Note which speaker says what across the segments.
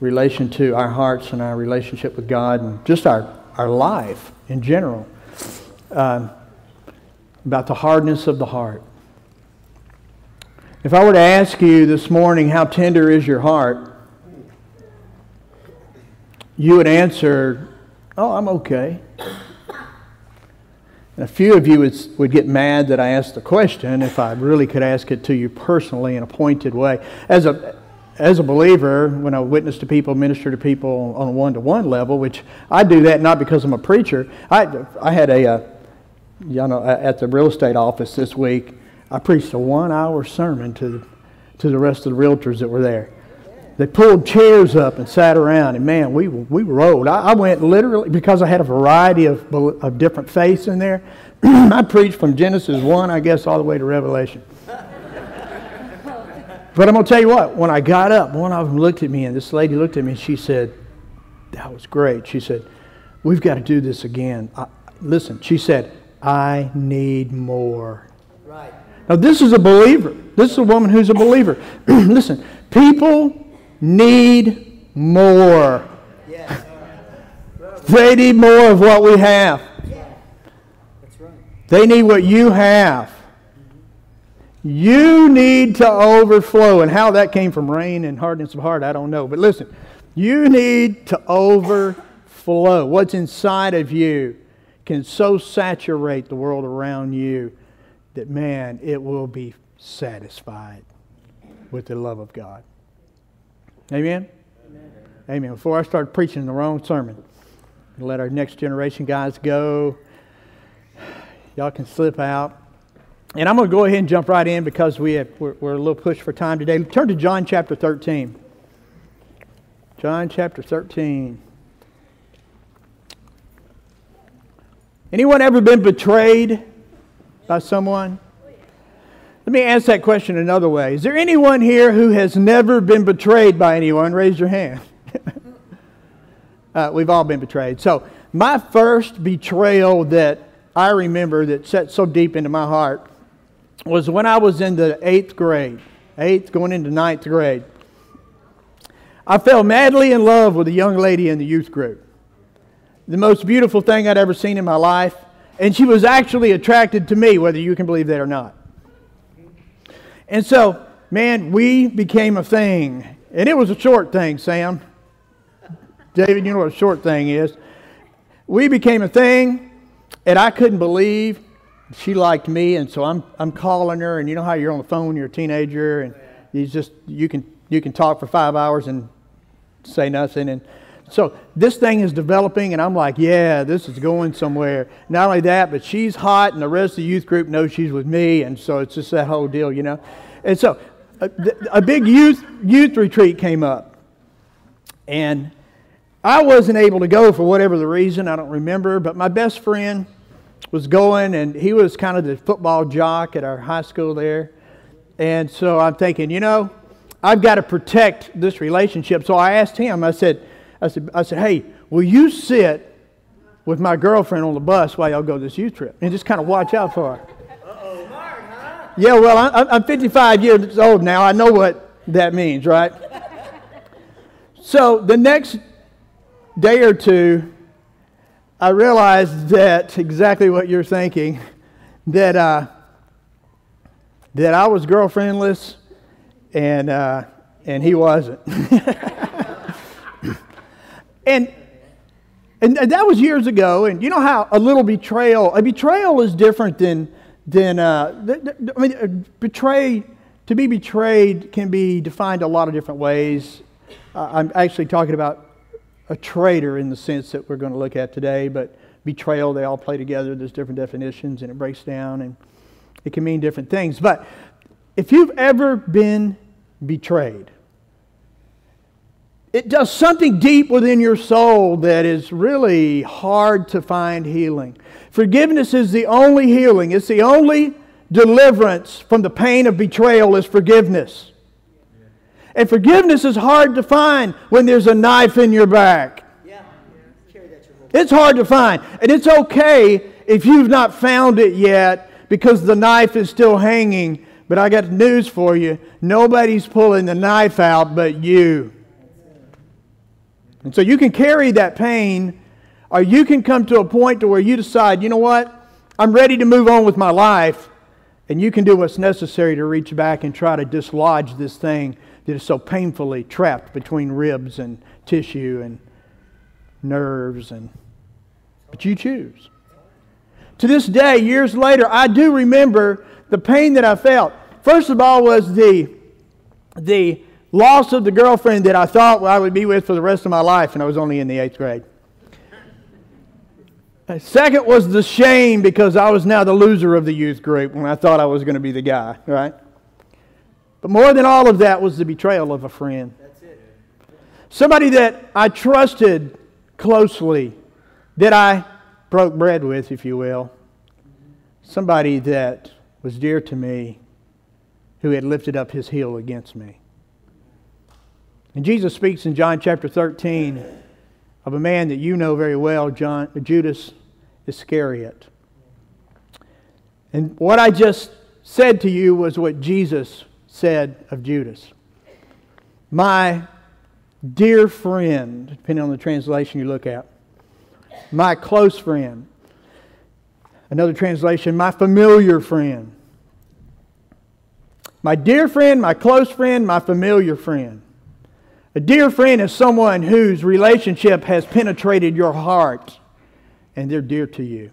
Speaker 1: relation to our hearts and our relationship with God and just our, our life in general. Um, about the hardness of the heart. If I were to ask you this morning, how tender is your heart? You would answer, Oh, I'm okay. And a few of you would, would get mad that I asked the question if I really could ask it to you personally in a pointed way. As a, as a believer, when I witness to people, minister to people on a one to one level, which I do that not because I'm a preacher. I, I had a, uh, you know, at the real estate office this week, I preached a one hour sermon to, to the rest of the realtors that were there. They pulled chairs up and sat around, and man, we, we rolled. I, I went literally, because I had a variety of, of different faiths in there, I preached from Genesis 1, I guess, all the way to Revelation. But I'm going to tell you what, when I got up, one of them looked at me, and this lady looked at me, and she said, That was great. She said, We've got to do this again. I, listen, she said, I need more. Right. Now, this is a believer. This is a woman who's a believer. listen, people need more. Yes. They need more of what we have. Yeah. That's right. They need what you have. You need to overflow. And how that came from rain and hardness of heart, I don't know. But listen, you need to overflow. What's inside of you can so saturate the world around you that, man, it will be satisfied with the love of God. Amen? Amen. Amen. Before I start preaching the wrong sermon, let our next generation guys go. Y'all can slip out. And I'm going to go ahead and jump right in because we have, we're, we're a little pushed for time today. Turn to John chapter 13. John chapter 13. Anyone ever been betrayed by someone? Let me ask that question another way. Is there anyone here who has never been betrayed by anyone? Raise your hand. uh, we've all been betrayed. So, my first betrayal that I remember that set so deep into my heart was when I was in the eighth grade, eighth going into ninth grade. I fell madly in love with a young lady in the youth group. The most beautiful thing I'd ever seen in my life. And she was actually attracted to me, whether you can believe that or not. And so, man, we became a thing. And it was a short thing, Sam. David, you know what a short thing is. We became a thing, and I couldn't believe she liked me, and so I'm, I'm calling her, and you know how you're on the phone, you're a teenager, and you just you can you can talk for five hours and say nothing, and so this thing is developing, and I'm like, yeah, this is going somewhere. Not only that, but she's hot, and the rest of the youth group knows she's with me, and so it's just that whole deal, you know. And so a, a big youth youth retreat came up, and I wasn't able to go for whatever the reason. I don't remember, but my best friend was going, and he was kind of the football jock at our high school there. And so I'm thinking, you know, I've got to protect this relationship. So I asked him, I said, I said, I said, hey, will you sit with my girlfriend on the bus while y'all go this youth trip? And just kind of watch out for her. Yeah, well, I'm 55 years old now. I know what that means, right? So the next day or two, I realized that exactly what you're thinking that, uh, that I was girlfriendless and, uh, and he wasn't. And, and that was years ago. And you know how a little betrayal, a betrayal is different than, than uh, I mean, betray, to be betrayed can be defined a lot of different ways. Uh, I'm actually talking about a traitor in the sense that we're going to look at today, but betrayal, they all play together. There's different definitions and it breaks down and it can mean different things. But if you've ever been betrayed, it does something deep within your soul that is really hard to find healing. Forgiveness is the only healing, it's the only deliverance from the pain of betrayal is forgiveness. And forgiveness is hard to find when there's a knife in your back. It's hard to find. And it's okay if you've not found it yet because the knife is still hanging. But I got news for you nobody's pulling the knife out but you. And so you can carry that pain, or you can come to a point to where you decide, you know what? I'm ready to move on with my life. And you can do what's necessary to reach back and try to dislodge this thing that is so painfully trapped between ribs and tissue and nerves and but you choose. To this day, years later, I do remember the pain that I felt. First of all was the the loss of the girlfriend that I thought I would be with for the rest of my life, and I was only in the eighth grade. Uh, second was the shame because I was now the loser of the youth group when I thought I was going to be the guy, right? But more than all of that was the betrayal of a friend. Somebody that I trusted closely, that I broke bread with, if you will. Somebody that was dear to me who had lifted up his heel against me. And Jesus speaks in John chapter 13 of a man that you know very well, John, Judas Iscariot. And what I just said to you was what Jesus said of Judas. My dear friend, depending on the translation you look at, my close friend. Another translation, my familiar friend. My dear friend, my close friend, my familiar friend. A dear friend is someone whose relationship has penetrated your heart and they're dear to you.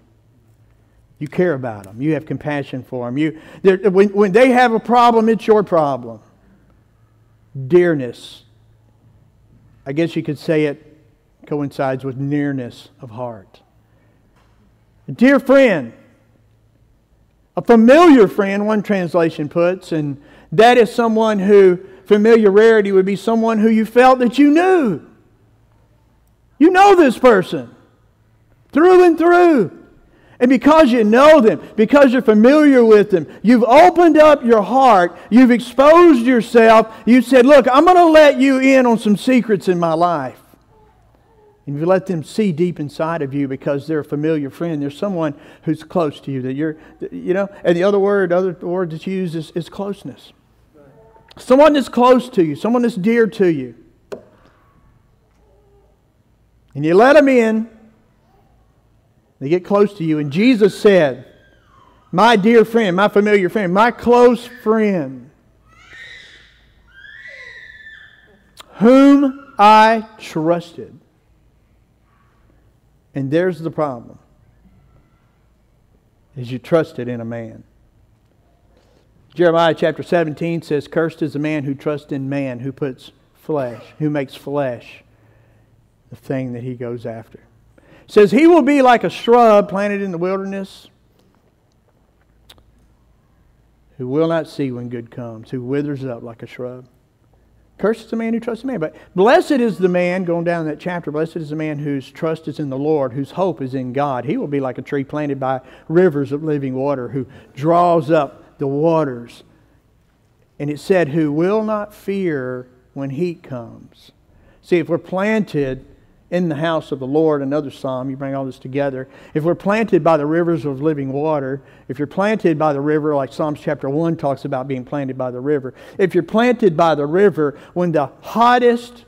Speaker 1: You care about them. You have compassion for them. You, when, when they have a problem, it's your problem. Dearness. I guess you could say it coincides with nearness of heart. A dear friend. A familiar friend, one translation puts, and that is someone who, familiarity would be someone who you felt that you knew. You know this person through and through. And because you know them, because you're familiar with them, you've opened up your heart, you've exposed yourself, you said, Look, I'm going to let you in on some secrets in my life. And you let them see deep inside of you because they're a familiar friend. There's someone who's close to you that you're, you know, and the other word, other word that's used is, is closeness. Someone that's close to you, someone that's dear to you. And you let them in, they get close to you. And Jesus said, My dear friend, my familiar friend, my close friend, whom I trusted. And there's the problem. Is you trusted in a man. Jeremiah chapter 17 says, Cursed is the man who trusts in man, who puts flesh, who makes flesh the thing that he goes after says he will be like a shrub planted in the wilderness who will not see when good comes, who withers up like a shrub. Cursed is the man who trusts man. But blessed is the man, going down that chapter, blessed is the man whose trust is in the Lord, whose hope is in God. He will be like a tree planted by rivers of living water, who draws up the waters. And it said, who will not fear when heat comes. See, if we're planted in the house of the Lord, another psalm, you bring all this together. If we're planted by the rivers of living water, if you're planted by the river, like Psalms chapter 1 talks about being planted by the river, if you're planted by the river, when the hottest,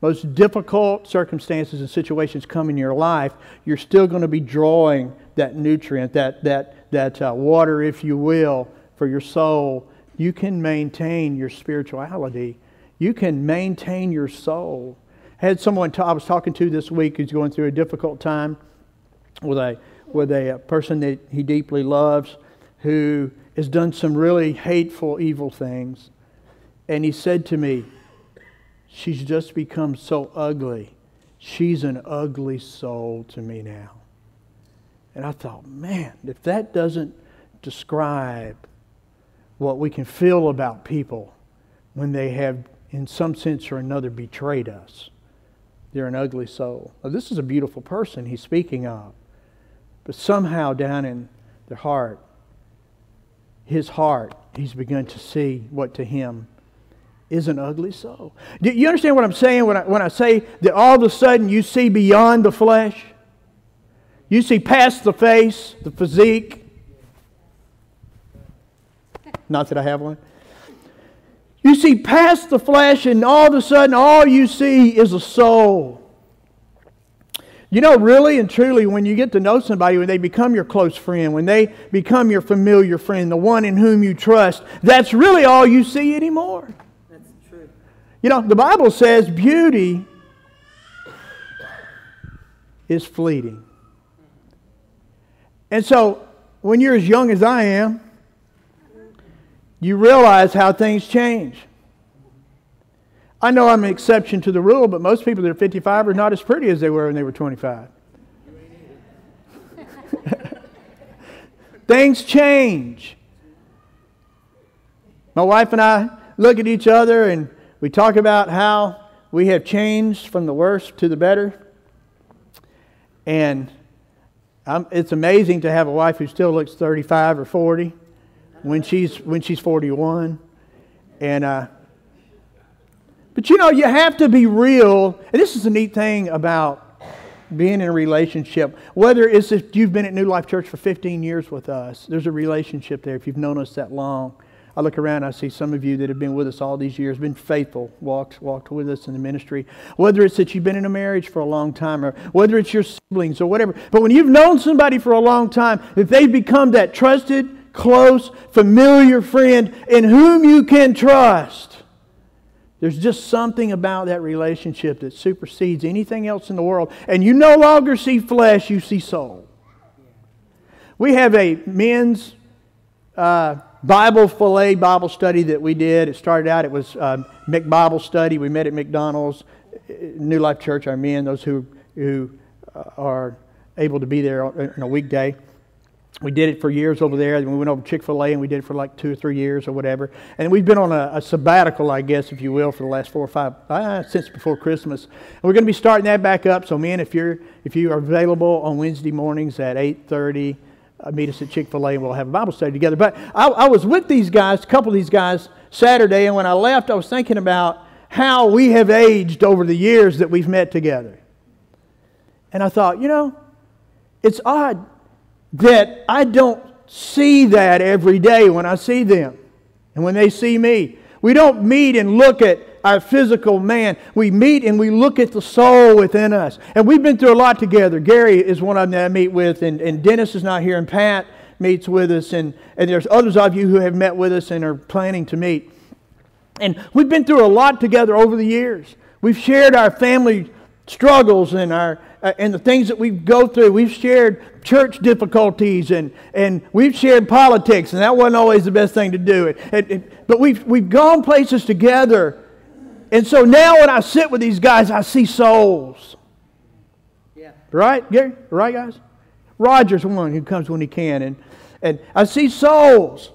Speaker 1: most difficult circumstances and situations come in your life, you're still going to be drawing that nutrient, that, that, that uh, water, if you will, for your soul. You can maintain your spirituality. You can maintain your soul had someone I was talking to this week who's going through a difficult time with a with a person that he deeply loves who has done some really hateful, evil things. And he said to me, She's just become so ugly. She's an ugly soul to me now. And I thought, man, if that doesn't describe what we can feel about people when they have, in some sense or another, betrayed us, they're an ugly soul. Now, this is a beautiful person he's speaking of. But somehow down in their heart, his heart, he's begun to see what to him is an ugly soul. Do you understand what I'm saying when I, when I say that all of a sudden you see beyond the flesh? You see past the face, the physique. Not that I have one. You see past the flesh, and all of a sudden, all you see is a soul. You know, really and truly, when you get to know somebody, when they become your close friend, when they become your familiar friend, the one in whom you trust, that's really all you see anymore.
Speaker 2: That's true.
Speaker 1: You know, the Bible says beauty is fleeting. And so, when you're as young as I am, you realize how things change. I know I'm an exception to the rule, but most people that are 55 are not as pretty as they were when they were 25. Things change. My wife and I look at each other and we talk about how we have changed from the worst to the better. And I'm, it's amazing to have a wife who still looks 35 or 40 when she's, when she's 41. And, uh, but you know, you have to be real. And this is a neat thing about being in a relationship. Whether it's if you've been at New Life Church for 15 years with us, there's a relationship there if you've known us that long. I look around, I see some of you that have been with us all these years, been faithful, walked, walked with us in the ministry. Whether it's that you've been in a marriage for a long time, or whether it's your siblings or whatever. But when you've known somebody for a long time, if they've become that trusted, close, familiar friend in whom you can trust, there's just something about that relationship that supersedes anything else in the world. And you no longer see flesh, you see soul. We have a men's uh, Bible fillet Bible study that we did. It started out, it was uh, Bible study. We met at McDonald's, uh, New Life Church, our men, those who, who uh, are able to be there on a weekday we did it for years over there. Then we went over Chick fil A and we did it for like two or three years or whatever. And we've been on a, a sabbatical, I guess, if you will, for the last four or five, since before Christmas. And we're going to be starting that back up. So, men, if, you're, if you are available on Wednesday mornings at 8.30, uh, meet us at Chick fil A and we'll have a Bible study together. But I, I was with these guys, a couple of these guys, Saturday. And when I left, I was thinking about how we have aged over the years that we've met together. And I thought, you know, it's odd that I don't see that every day when I see them and when they see me. We don't meet and look at our physical man. We meet and we look at the soul within us. And we've been through a lot together. Gary is one of them that I meet with, and, and Dennis is not here, and Pat meets with us, and, and there's others of you who have met with us and are planning to meet. And we've been through a lot together over the years. We've shared our family struggles and our uh, and the things that we go through. We've shared church difficulties and, and we've shared politics, and that wasn't always the best thing to do. It, it, it, but we've, we've gone places together. And so now when I sit with these guys, I see souls. Yeah. Right, Gary? Right, guys? Roger's one who comes when he can. And, and I see souls.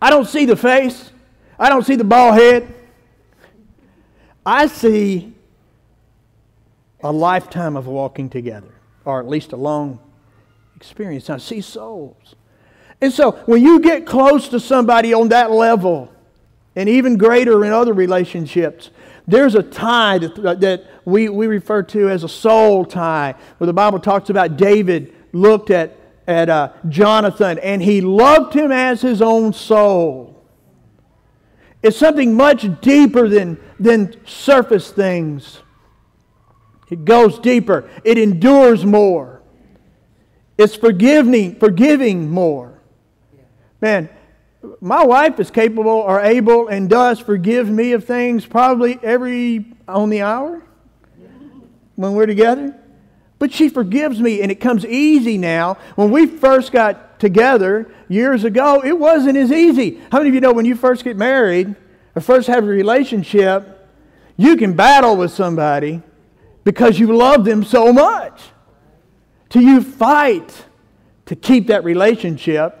Speaker 1: I don't see the face. I don't see the bald head. I see a lifetime of walking together, or at least a long experience. I see souls. And so when you get close to somebody on that level, and even greater in other relationships, there's a tie that, that we, we refer to as a soul tie, where the Bible talks about David looked at, at uh, Jonathan and he loved him as his own soul. It's something much deeper than, than surface things. It goes deeper. It endures more. It's forgiving, forgiving more. Man, my wife is capable or able and does forgive me of things probably every on the hour when we're together. But she forgives me and it comes easy now. When we first got together years ago, it wasn't as easy. How many of you know when you first get married or first have a relationship, you can battle with somebody because you love them so much. To you fight to keep that relationship.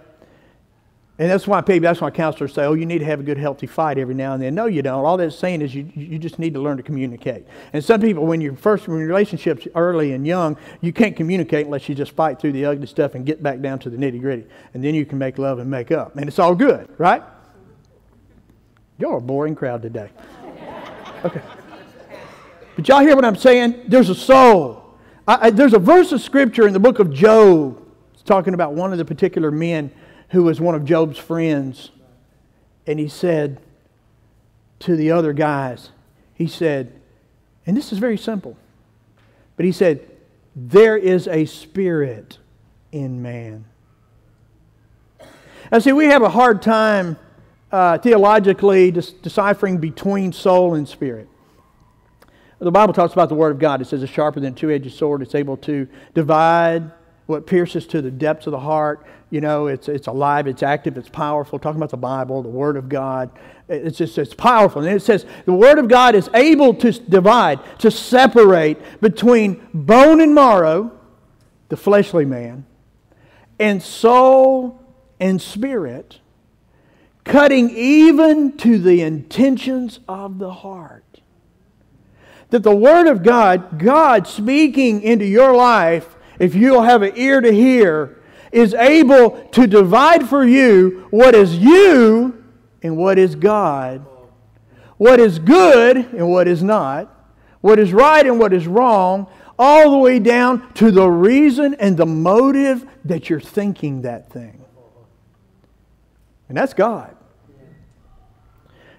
Speaker 1: And that's why people, that's why counselors say, oh, you need to have a good, healthy fight every now and then. No, you don't. All that's saying is you, you just need to learn to communicate. And some people, when you're first in relationships early and young, you can't communicate unless you just fight through the ugly stuff and get back down to the nitty gritty. And then you can make love and make up. And it's all good, right? You're a boring crowd today. Okay. But y'all hear what I'm saying? There's a soul. I, I, there's a verse of scripture in the book of Job. It's talking about one of the particular men who was one of Job's friends. And he said to the other guys, he said, and this is very simple, but he said, there is a spirit in man. Now, see, we have a hard time uh, theologically deciphering between soul and spirit. The Bible talks about the Word of God. It says it's sharper than a two edged sword. It's able to divide what pierces to the depths of the heart. You know, it's, it's alive, it's active, it's powerful. Talking about the Bible, the Word of God. It's just, it's powerful. And it says the Word of God is able to divide, to separate between bone and marrow, the fleshly man, and soul and spirit, cutting even to the intentions of the heart. That the Word of God, God speaking into your life, if you'll have an ear to hear, is able to divide for you what is you and what is God, what is good and what is not, what is right and what is wrong, all the way down to the reason and the motive that you're thinking that thing. And that's God.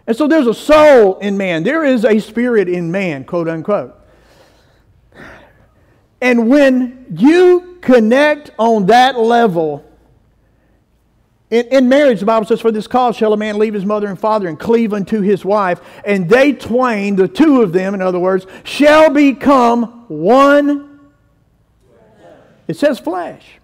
Speaker 1: And so there's a soul in man. There is a spirit in man, quote unquote. And when you connect on that level, in, in, marriage, the Bible says, For this cause shall a man leave his mother and father and cleave unto his wife, and they twain, the two of them, in other words, shall become one. It says flesh.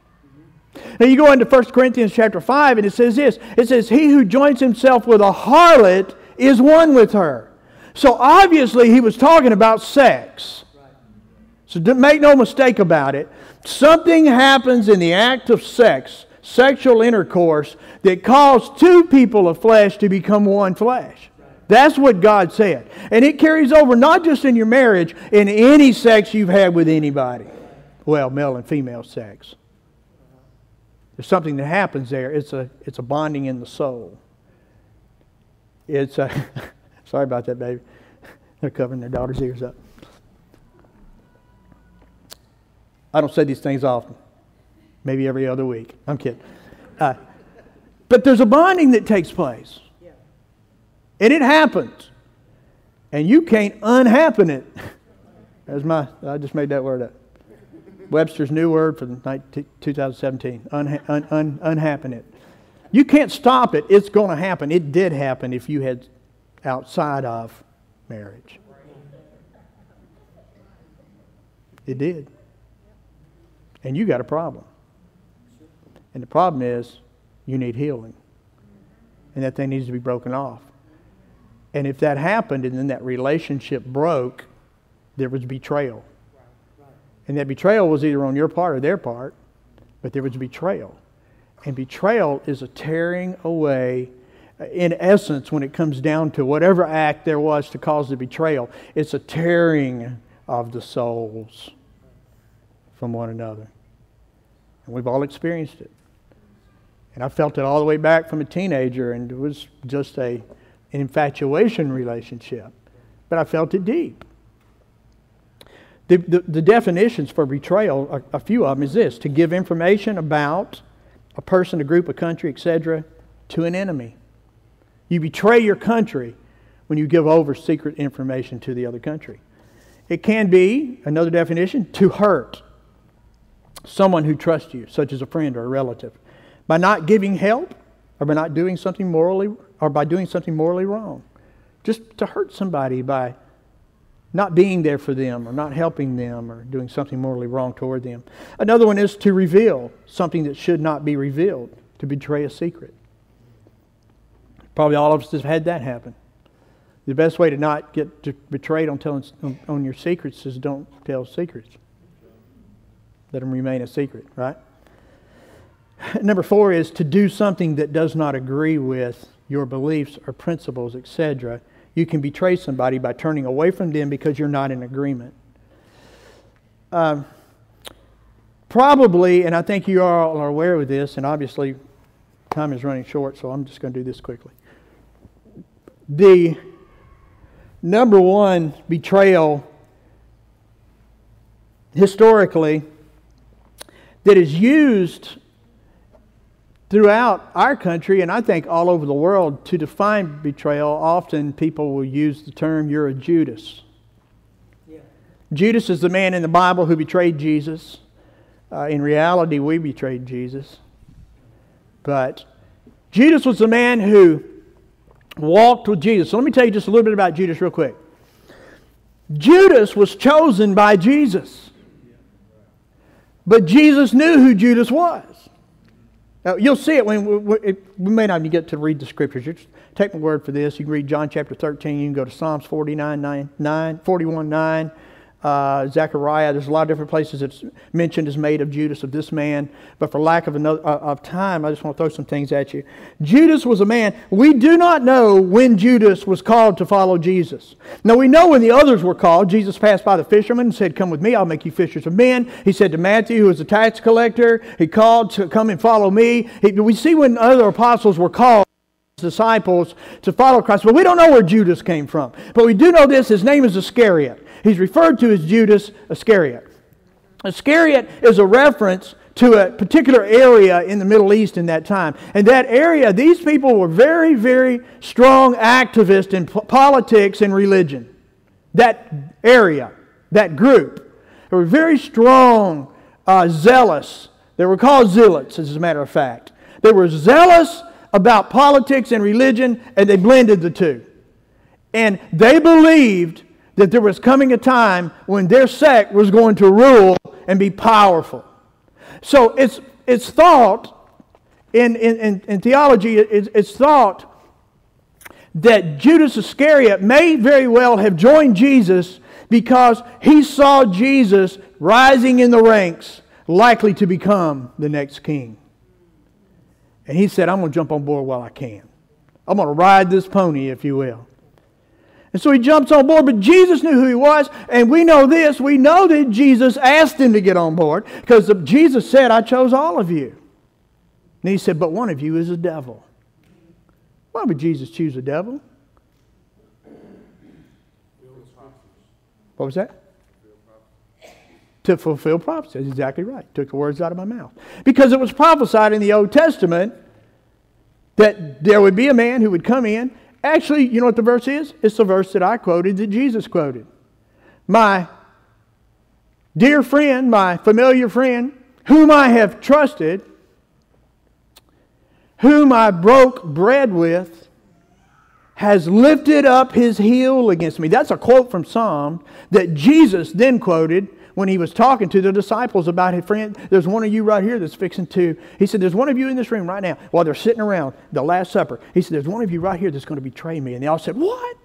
Speaker 1: Now you go into 1 Corinthians chapter 5, and it says this it says, He who joins himself with a harlot is one with her. So obviously, he was talking about sex. So make no mistake about it. Something happens in the act of sex, sexual intercourse, that caused two people of flesh to become one flesh. That's what God said. And it carries over not just in your marriage, in any sex you've had with anybody. Well, male and female sex. There's something that happens there. It's a, it's a bonding in the soul. It's a, sorry about that, baby. They're covering their daughter's ears up. I don't say these things often, maybe every other week. I'm kidding. Uh, but there's a bonding that takes place. And it happens. And you can't unhappen it. That's my, I just made that word up. Webster's new word for 2017 un, un, un, unhappen it. You can't stop it. It's going to happen. It did happen if you had outside of marriage. It did and you got a problem. And the problem is you need healing. And that thing needs to be broken off. And if that happened and then that relationship broke, there was betrayal. And that betrayal was either on your part or their part, but there was betrayal. And betrayal is a tearing away, uh, in essence, when it comes down to whatever act there was to cause the betrayal, it's a tearing of the souls from one another. And we've all experienced it. And I felt it all the way back from a teenager, and it was just a, an infatuation relationship. But I felt it deep. The, the, the definitions for betrayal, a, a few of them, is this to give information about a person, a group, a country, etc., to an enemy. You betray your country when you give over secret information to the other country. It can be, another definition, to hurt someone who trusts you, such as a friend or a relative, by not giving help or by not doing something morally or by doing something morally wrong. Just to hurt somebody by not being there for them or not helping them or doing something morally wrong toward them. Another one is to reveal something that should not be revealed, to betray a secret. Probably all of us have had that happen. The best way to not get betrayed on telling on your secrets is don't tell secrets. Let them remain a secret, right? Number four is to do something that does not agree with your beliefs or principles, etc. You can betray somebody by turning away from them because you're not in agreement. Um, probably, and I think you all are aware of this, and obviously time is running short, so I'm just going to do this quickly. The number one betrayal historically that is used throughout our country and I think all over the world to define betrayal. Often people will use the term, you're a Judas. Yeah. Judas is the man in the Bible who betrayed Jesus. Uh, in reality, we betrayed Jesus. But Judas was the man who walked with Jesus. So let me tell you just a little bit about Judas, real quick. Judas was chosen by Jesus. But Jesus knew who Judas was. You'll see it when we, we may not even get to read the scriptures. Just take my word for this. You can read John chapter 13. You can go to Psalms 49, 9, 9 41, 9 uh, Zechariah. There's a lot of different places it's mentioned as made of Judas, of this man. But for lack of, another, uh, of time, I just want to throw some things at you. Judas was a man. We do not know when Judas was called to follow Jesus. Now, we know when the others were called. Jesus passed by the fishermen and said, Come with me, I'll make you fishers of men. He said to Matthew, who was a tax collector, he called to come and follow me. He, we see when other apostles were called disciples to follow Christ. But we don't know where Judas came from. But we do know this his name is Iscariot. He's referred to as Judas Iscariot. Iscariot is a reference to a particular area in the Middle East in that time. And that area, these people were very, very strong activists in politics and religion. That area, that group, they were very strong, uh, zealous. They were called zealots, as a matter of fact. They were zealous about politics and religion, and they blended the two. And they believed that there was coming a time when their sect was going to rule and be powerful. So it's, it's thought, in, in, in theology, it's, it's thought that Judas Iscariot may very well have joined Jesus because he saw Jesus rising in the ranks, likely to become the next king. And he said, I'm going to jump on board while I can. I'm going to ride this pony, if you will. And so he jumps on board, but Jesus knew who he was, and we know this. We know that Jesus asked him to get on board because Jesus said, I chose all of you. And he said, But one of you is a devil. Why would Jesus choose a devil? What was that? To fulfill prophecy. That's exactly right. Took the words out of my mouth. Because it was prophesied in the Old Testament that there would be a man who would come in Actually, you know what the verse is? It's the verse that I quoted that Jesus quoted. My dear friend, my familiar friend, whom I have trusted, whom I broke bread with, has lifted up his heel against me. That's a quote from Psalm that Jesus then quoted when he was talking to the disciples about his friend. There's one of you right here that's fixing to. He said, There's one of you in this room right now while they're sitting around the Last Supper. He said, There's one of you right here that's going to betray me. And they all said, What?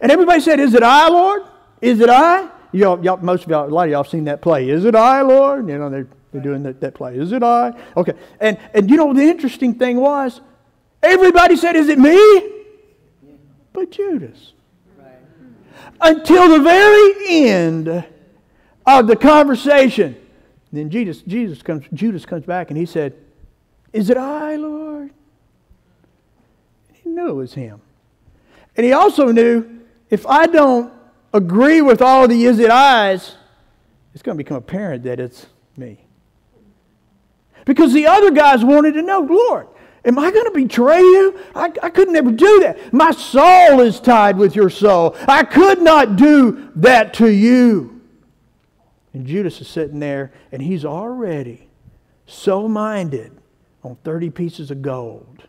Speaker 1: And everybody said, Is it I, Lord? Is it I? Y'all, y'all, most of y'all, a lot of y'all have seen that play. Is it I, Lord? You know, they're, they're doing that, that play. Is it I? Okay. And, and you know, the interesting thing was, everybody said, Is it me? But Judas. Right. Until the very end, of the conversation. Then Jesus, Jesus comes, Judas comes back and he said, Is it I, Lord? He knew it was him. And he also knew if I don't agree with all the is it I's, it's going to become apparent that it's me. Because the other guys wanted to know, Lord, am I going to betray you? I, I could never do that. My soul is tied with your soul. I could not do that to you. And Judas is sitting there, and he's already so minded on 30 pieces of gold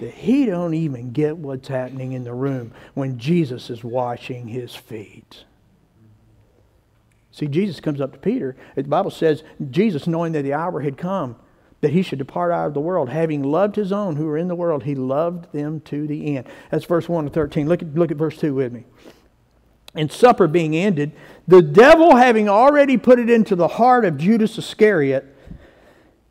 Speaker 1: that he don't even get what's happening in the room when Jesus is washing his feet. See, Jesus comes up to Peter. The Bible says, Jesus, knowing that the hour had come, that he should depart out of the world, having loved his own who were in the world, he loved them to the end. That's verse 1 to 13. Look at, look at verse 2 with me and supper being ended, the devil having already put it into the heart of Judas Iscariot,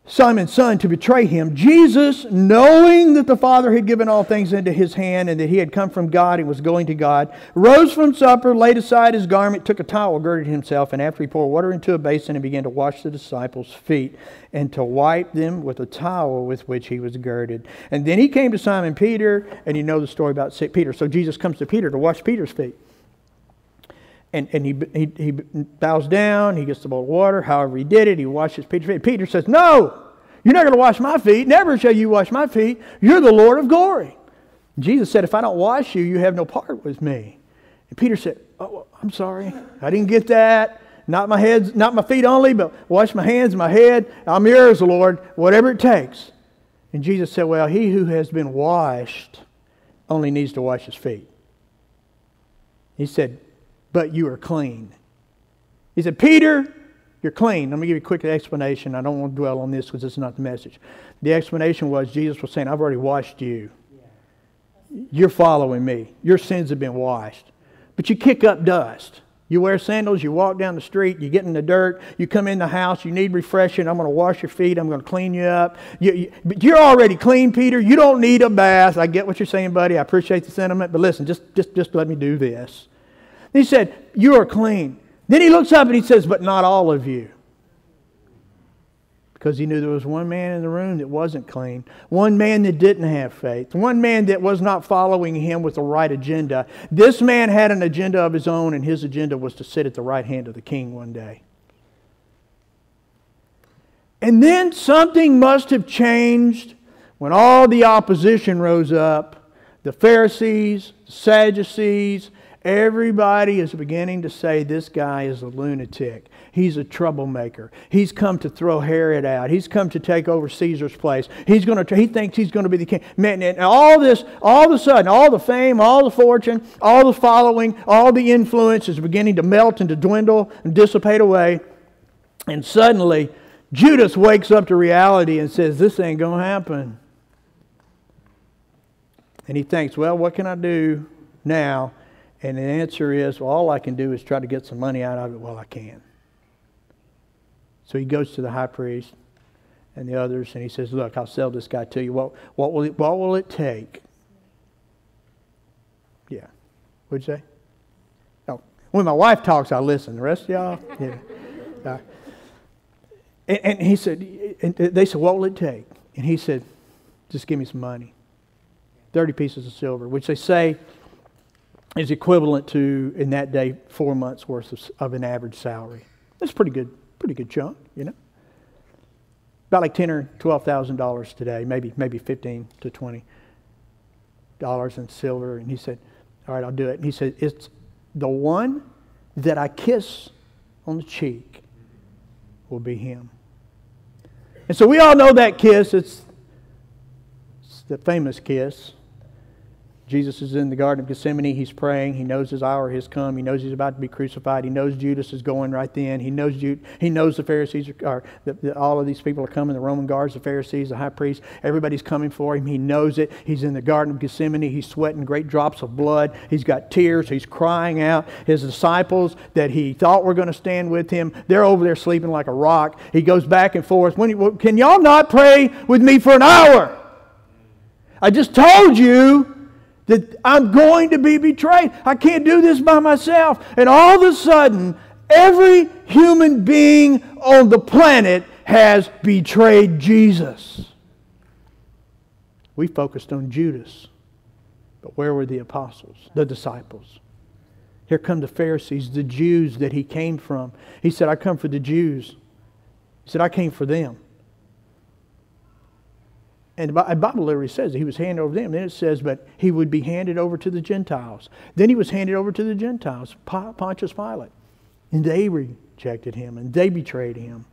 Speaker 1: Simon's son, to betray him, Jesus, knowing that the Father had given all things into his hand and that he had come from God and was going to God, rose from supper, laid aside his garment, took a towel, girded himself, and after he poured water into a basin and began to wash the disciples' feet and to wipe them with a towel with which he was girded. And then he came to Simon Peter, and you know the story about Peter. So Jesus comes to Peter to wash Peter's feet and, and he, he, he bows down, he gets the bowl of water, however he did it, he washes Peter's feet. Peter says, No, you're not going to wash my feet. Never shall you wash my feet. You're the Lord of glory. Jesus said, If I don't wash you, you have no part with me. And Peter said, Oh, I'm sorry. I didn't get that. Not my head, not my feet only, but wash my hands and my head. I'm yours, Lord, whatever it takes. And Jesus said, Well, he who has been washed only needs to wash his feet. He said, But you are clean. He said, Peter, you're clean. Let me give you a quick explanation. I don't want to dwell on this because it's not the message. The explanation was Jesus was saying, I've already washed you. You're following me. Your sins have been washed. But you kick up dust. You wear sandals, you walk down the street, you get in the dirt, you come in the house, you need refreshing. I'm going to wash your feet, I'm going to clean you up. You, you, but you're already clean, Peter. You don't need a bath. I get what you're saying, buddy. I appreciate the sentiment, but listen, just, just, just let me do this. He said, You are clean. Then he looks up and he says, But not all of you because he knew there was one man in the room that wasn't clean, one man that didn't have faith, one man that was not following him with the right agenda. This man had an agenda of his own, and his agenda was to sit at the right hand of the king one day. And then something must have changed when all the opposition rose up the Pharisees, the Sadducees, Everybody is beginning to say this guy is a lunatic. He's a troublemaker. He's come to throw Herod out. He's come to take over Caesar's place. He's going to. He thinks he's going to be the king. And all this, all of a sudden, all the fame, all the fortune, all the following, all the influence is beginning to melt and to dwindle and dissipate away. And suddenly, Judas wakes up to reality and says, "This ain't going to happen." And he thinks, "Well, what can I do now?" And the answer is, well, all I can do is try to get some money out of it while I can. So he goes to the high priest and the others, and he says, Look, I'll sell this guy to you. What, what, will, it, what will it take? Yeah. What'd you say? Oh, when my wife talks, I listen. The rest of y'all? Yeah. Uh, and, and he said, and they said, What will it take? And he said, Just give me some money. 30 pieces of silver, which they say is equivalent to, in that day, four months' worth of, of an average salary. That's pretty good, pretty good chunk, you know. About like ten or twelve thousand dollars today, maybe maybe fifteen to twenty dollars in silver. And he said, "All right, I'll do it." And he said, "It's the one that I kiss on the cheek will be him." And so we all know that kiss. It's, it's the famous kiss. Jesus is in the Garden of Gethsemane. He's praying. He knows his hour has come. He knows he's about to be crucified. He knows Judas is going right then. He knows Jude, he knows the Pharisees are, are that all of these people are coming. The Roman guards, the Pharisees, the high priest, everybody's coming for him. He knows it. He's in the Garden of Gethsemane. He's sweating great drops of blood. He's got tears. He's crying out. His disciples that he thought were going to stand with him, they're over there sleeping like a rock. He goes back and forth. When, can y'all not pray with me for an hour? I just told you that I'm going to be betrayed. I can't do this by myself. And all of a sudden, every human being on the planet has betrayed Jesus. We focused on Judas, but where were the apostles, the disciples? Here come the Pharisees, the Jews that he came from. He said, I come for the Jews. He said, I came for them. And the Bible literally says he was handed over to them. Then it says, but he would be handed over to the Gentiles. Then he was handed over to the Gentiles, Pontius Pilate. And they rejected him and they betrayed him.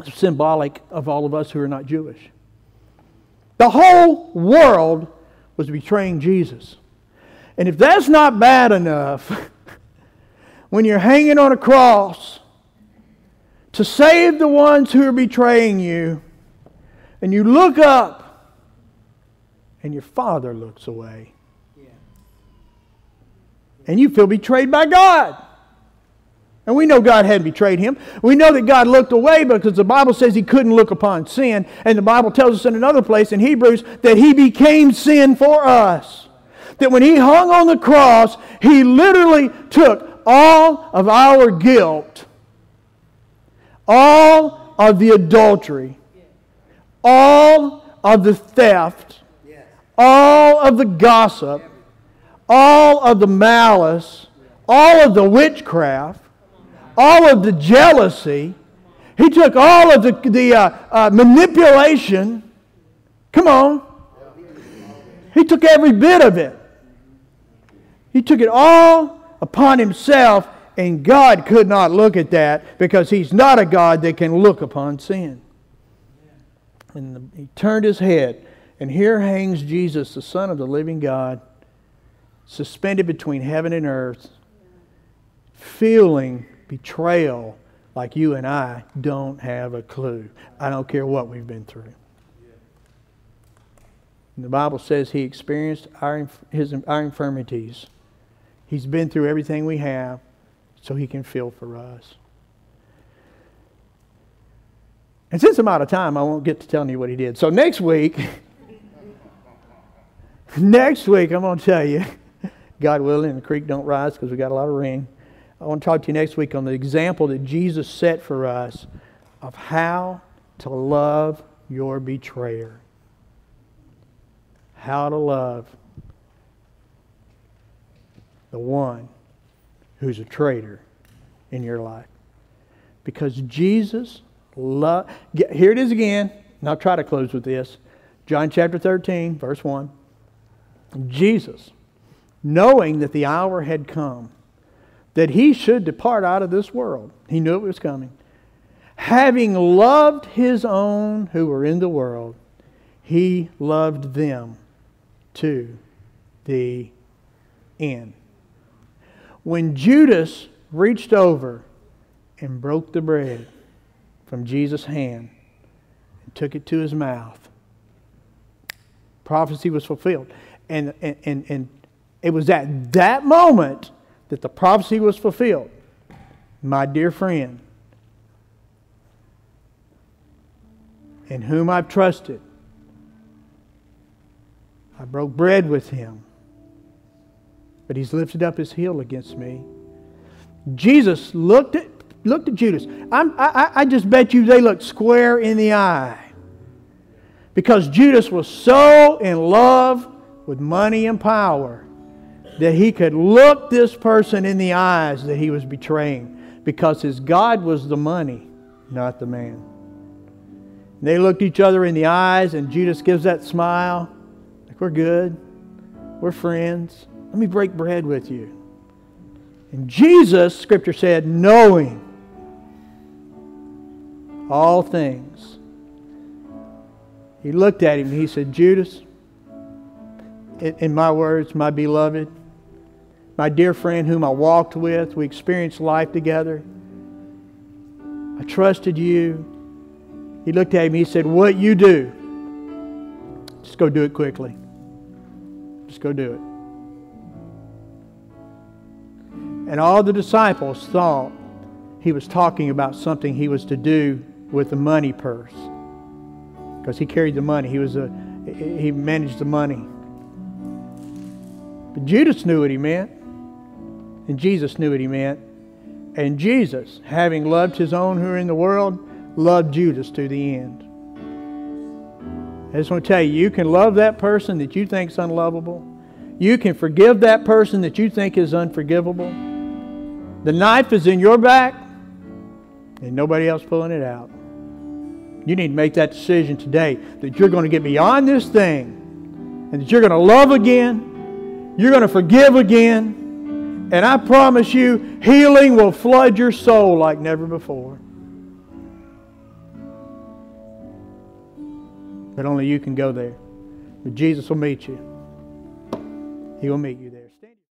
Speaker 1: It's symbolic of all of us who are not Jewish. The whole world was betraying Jesus. And if that's not bad enough, when you're hanging on a cross to save the ones who are betraying you, and you look up and your father looks away. And you feel betrayed by God. And we know God hadn't betrayed him. We know that God looked away because the Bible says he couldn't look upon sin. And the Bible tells us in another place in Hebrews that he became sin for us. That when he hung on the cross, he literally took all of our guilt, all of the adultery, all of the theft, all of the gossip, all of the malice, all of the witchcraft, all of the jealousy. He took all of the, the uh, uh, manipulation. Come on. He took every bit of it. He took it all upon himself, and God could not look at that because he's not a God that can look upon sin. And the, he turned his head, and here hangs Jesus, the Son of the living God, suspended between heaven and earth, feeling betrayal like you and I don't have a clue. I don't care what we've been through. And the Bible says he experienced our, his, our infirmities. He's been through everything we have so he can feel for us. And since I'm out of time, I won't get to telling you what he did. So next week, next week, I'm going to tell you, God willing, the creek don't rise because we got a lot of rain. I want to talk to you next week on the example that Jesus set for us of how to love your betrayer. How to love the one who's a traitor in your life. Because Jesus loved, here it is again, and I'll try to close with this. John chapter 13, verse 1. Jesus, knowing that the hour had come, that he should depart out of this world, he knew it was coming. Having loved his own who were in the world, he loved them to the end. When Judas reached over and broke the bread from Jesus' hand and took it to his mouth, prophecy was fulfilled. And, and, and, and it was at that moment that the prophecy was fulfilled. My dear friend, in whom I've trusted, I broke bread with him but he's lifted up his heel against me. Jesus looked at, looked at Judas. I'm, I, I just bet you they looked square in the eye. Because Judas was so in love with money and power that he could look this person in the eyes that he was betraying because his God was the money, not the man. And they looked each other in the eyes, and Judas gives that smile like, We're good, we're friends. Let me break bread with you. And Jesus, Scripture said, knowing all things, he looked at him he said, Judas, in my words, my beloved, my dear friend whom I walked with, we experienced life together. I trusted you. He looked at him, he said, What you do, just go do it quickly. Just go do it. And all the disciples thought he was talking about something he was to do with the money purse. Because he carried the money. He was a he managed the money. But Judas knew what he meant. And Jesus knew what he meant. And Jesus, having loved his own who are in the world, loved Judas to the end. I just want to tell you, you can love that person that you think is unlovable. You can forgive that person that you think is unforgivable. The knife is in your back and nobody else pulling it out. You need to make that decision today that you're going to get beyond this thing and that you're going to love again, you're going to forgive again, and I promise you, healing will flood your soul like never before. But only you can go there. But Jesus will meet you. He will meet you.